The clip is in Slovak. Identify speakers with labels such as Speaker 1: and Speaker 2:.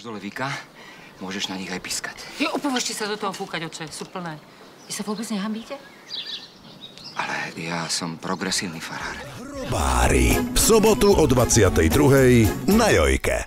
Speaker 1: Dáš dole Vika, môžeš na nich aj pískať.
Speaker 2: Jo, opovožte sa do toho fúkať, oče, sú plné. Vy sa vôbec nehambíte?
Speaker 1: Ale ja som progresívny farár.
Speaker 3: Hrobári. V sobotu o 22. na Jojke.